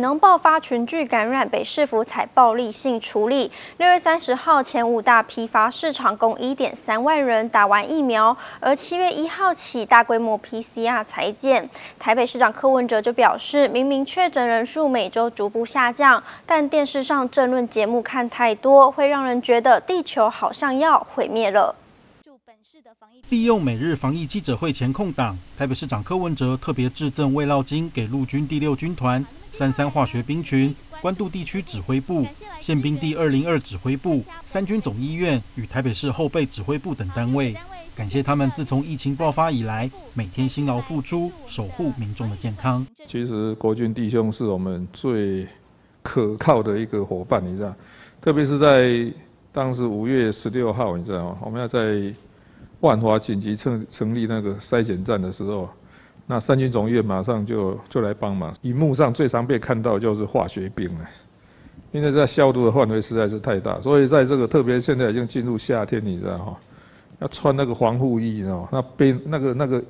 能爆发群聚感染，北市府采暴力性处理。六月三十号前五大批发市场共一点三万人打完疫苗，而七月一号起大规模 PCR 裁剪。台北市长柯文哲就表示，明明确诊人数每周逐步下降，但电视上政论节目看太多，会让人觉得地球好像要毁灭了。利用每日防疫记者会前空档，台北市长柯文哲特别致赠慰劳金给陆军第六军团。三三化学兵群、关渡地区指挥部、宪兵第二零二指挥部、三军总医院与台北市后备指挥部等单位，感谢他们自从疫情爆发以来，每天辛劳付出，守护民众的健康。其实国军弟兄是我们最可靠的一个伙伴，你知道，特别是在当时五月十六号，你知道吗？我们要在万华紧急成成立那个筛检站的时候。那三军总医院马上就就来帮忙。荧幕上最常被看到就是化学兵了，因为在消毒的范围实在是太大，所以在这个特别现在已经进入夏天，你知道哈，要穿那个防护衣，你知道？那背那个那个，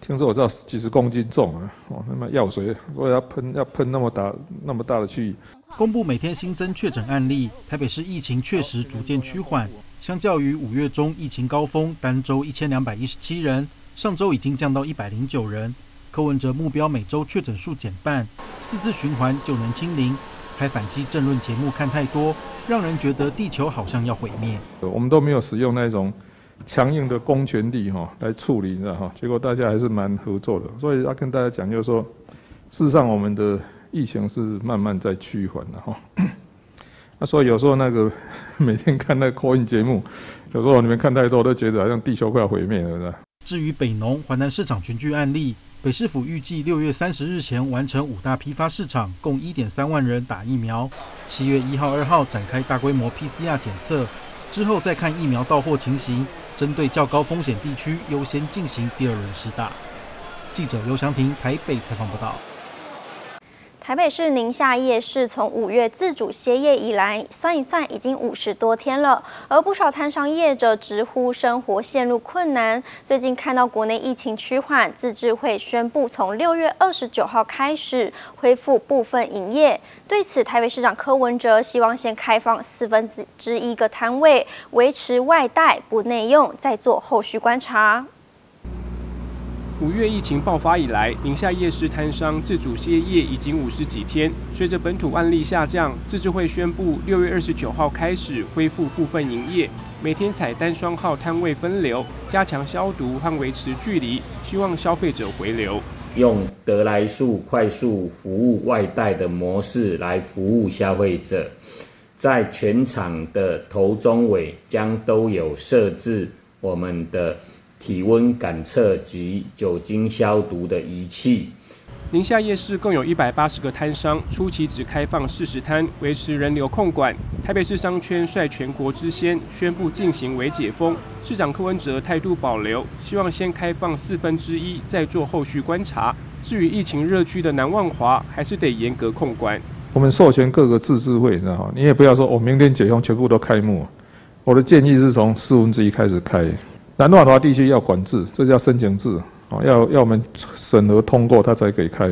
听说我知道几十公斤重啊，哦，那么药水，所以要喷要喷那么大那么大的区域。公布每天新增确诊案例，台北市疫情确实逐渐趋缓，相较于五月中疫情高峰，单周一千两百一十七人。上周已经降到一百零九人，柯文哲目标每周确诊数减半，四次循环就能清零。还反击政论节目看太多，让人觉得地球好像要毁灭。我们都没有使用那种强硬的公权力哈来处理，你知道哈？结果大家还是蛮合作的。所以要跟大家讲，就是说，事实上我们的疫情是慢慢在趋缓的哈。那 所以有时候那个每天看那个口音节目，有时候你们看太多，都觉得好像地球快要毁灭了，是吧？至于北农华南市场群聚案例，北市府预计六月三十日前完成五大批发市场，共一点三万人打疫苗。七月一号、二号展开大规模 PCR 检测，之后再看疫苗到货情形，针对较高风险地区优先进行第二轮施打。记者刘祥婷台北采访报道。台北市宁夏夜市从五月自主歇业以来，算一算已经五十多天了，而不少摊商业者直呼生活陷入困难。最近看到国内疫情趋缓，自治会宣布从六月二十九号开始恢复部分营业。对此，台北市长柯文哲希望先开放四分之一个摊位，维持外带不内用，再做后续观察。五月疫情爆发以来，宁夏夜市摊商自主歇业已经五十几天。随着本土案例下降，自治会宣布六月二十九号开始恢复部分营业，每天采单双号摊位分流，加强消毒和维持距离，希望消费者回流。用得来速快速服务外带的模式来服务消费者，在全场的头中尾将都有设置我们的。体温感测及酒精消毒的仪器。宁夏夜市共有一百八十个摊商，初期只开放四十摊，维持人流控管。台北市商圈率全国之先宣布进行为解封，市长柯文哲态度保留，希望先开放四分之一，再做后续观察。至于疫情热区的南万华，还是得严格控管。我们授权各个自治会，知道？你也不要说，我明天解封全部都开幕。我的建议是从四分之一开始开。南万华地区要管制，这叫申请制啊，要要我们审核通过，它才可以开，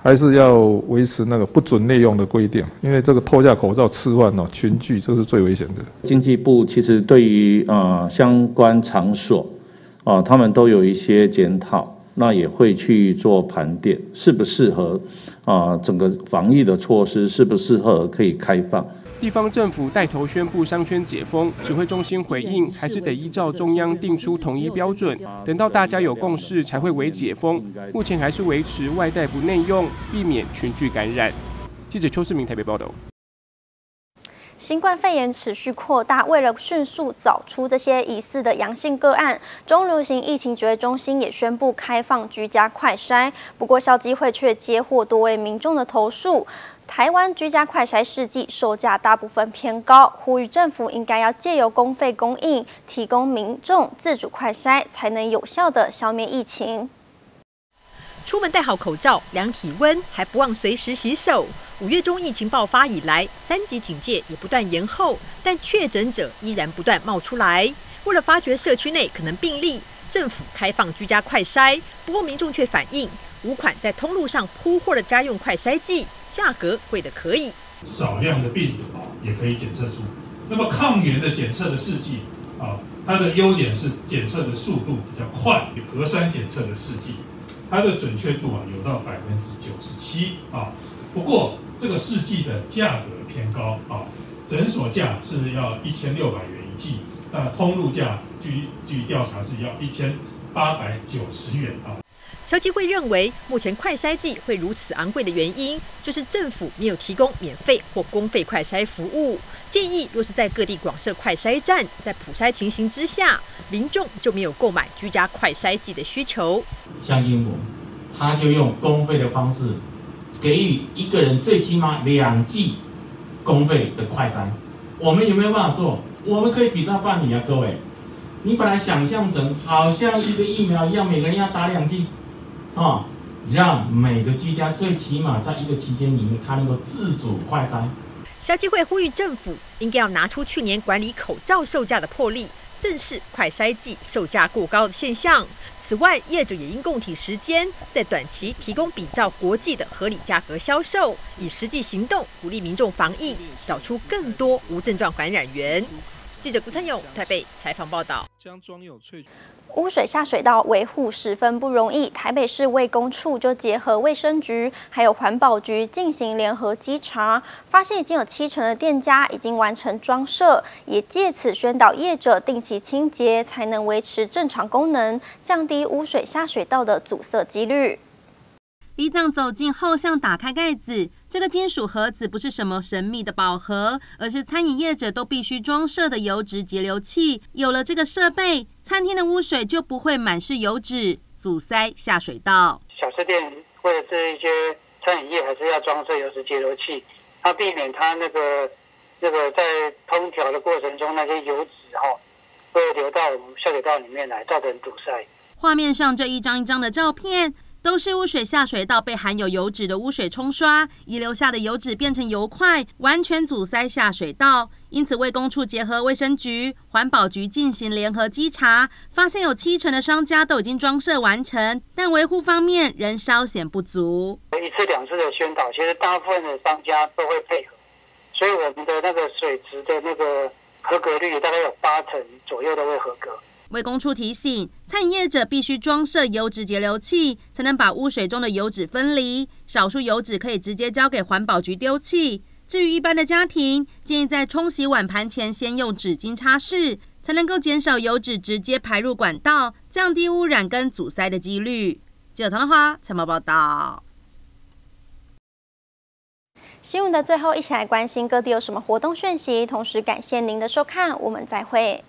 还是要维持那个不准内用的规定，因为这个脱下口罩吃饭哦，群聚这是最危险的。经济部其实对于啊相关场所啊，他们都有一些检讨，那也会去做盘点，适不适合啊整个防疫的措施适不适合可以开放。地方政府带头宣布商圈解封，指挥中心回应还是得依照中央定出统一标准，等到大家有共识才会为解封。目前还是维持外带不内用，避免群聚感染。记者邱世明台北报道。新冠肺炎持续扩大，为了迅速找出这些疑似的阳性个案，中流行疫情指挥中心也宣布开放居家快筛。不过，消基会却接获多位民众的投诉。台湾居家快筛试剂售价大部分偏高，呼吁政府应该要借由公费供应，提供民众自主快筛，才能有效的消灭疫情。出门戴好口罩，量体温，还不忘随时洗手。五月中疫情爆发以来，三级警戒也不断延后，但确诊者依然不断冒出来。为了发掘社区内可能病例，政府开放居家快筛，不过民众却反映，五款在通路上铺货的家用快筛剂。价格贵得可以。少量的病毒啊也可以检测出。那么抗原的检测的试剂啊，它的优点是检测的速度比较快，核酸检测的试剂，它的准确度啊有到百分之九十七啊。不过这个试剂的价格偏高啊，诊所价是要一千六百元一剂，那通路价据据调查是要一千八百九十元啊。消基会认为，目前快筛剂会如此昂贵的原因，就是政府没有提供免费或公费快筛服务。建议若是在各地广设快筛站，在普筛情形之下，民众就没有购买居家快筛剂的需求。像英国，他就用公费的方式，给予一个人最起码两剂公费的快筛。我们有没有办法做？我们可以比照办理啊，各位。你把它想象成好像一个疫苗一样，每个人要打两剂。啊，让每个居家最起码在一个期间里面，他能够自主快筛。消基会呼吁政府应该要拿出去年管理口罩售价的魄力，正视快筛剂售价过高的现象。此外，业者也应供体时间，在短期提供比照国际的合理价格销售，以实际行动鼓励民众防疫，找出更多无症状感染源。记者顾灿勇台北采访报道。将装有萃取污水下水道维护十分不容易，台北市卫工处就结合卫生局还有环保局进行联合稽查，发现已经有七成的店家已经完成装设，也借此宣导业者定期清洁，才能维持正常功能，降低污水下水道的阻塞几率。李藏走进后，巷打开盖子。这个金属盒子不是什么神秘的宝盒，而是餐饮业者都必须装设的油脂节流器。有了这个设备，餐厅的污水就不会满是油脂，阻塞下水道。小吃店或者是一些餐饮业，还是要装设油脂节流器，它避免它那个那个在烹调的过程中那些油脂哈，会流到我们下水道里面来，造成堵塞。画面上这一张一张的照片。都是污水下水道被含有油脂的污水冲刷，遗留下的油脂变成油块，完全阻塞下水道。因此，卫工处结合卫生局、环保局进行联合稽查，发现有七成的商家都已经装设完成，但维护方面仍稍显不足。一次两次的宣导，其实大部分的商家都会配合，所以我们的那个水质的那个合格率大概有八成左右都会合格。卫工处提醒，餐饮业者必须装设油脂节流器，才能把污水中的油脂分离。少数油脂可以直接交给环保局丢弃。至于一般的家庭，建议在冲洗碗盘前先用纸巾擦拭，才能够减少油脂直接排入管道，降低污染跟阻塞的几率。记者唐的花采访报道。新闻的最后，一起来关心各地有什么活动讯息。同时，感谢您的收看，我们再会。